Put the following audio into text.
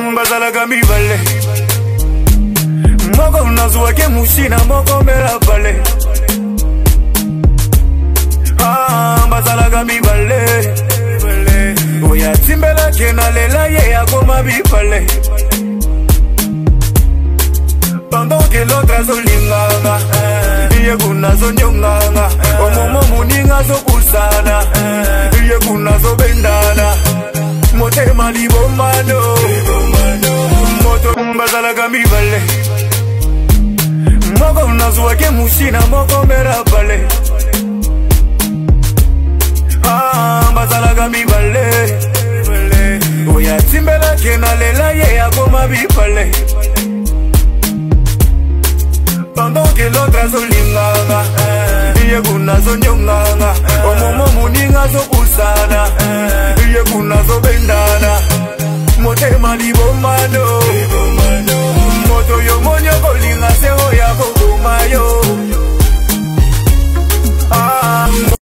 bazalaka mibale moko nazwaki musina moko mbela bale ah, bazalaka mibale oyo atimbelaki na lela ye akoma bibale pendant que l'autre azolinganga ye kuna azonyonganga omomo moninga azoku nsima libombano moto bazalaka mibale moko nazwaki musina moko mbera bale ah, bazalaka mibale oyo atimbelaki na lela ye akoma bibale pendant ke lotre azolinganga ye kuna azonyonganga Kema libomano Libomano Moto yo monyo kolinga se ho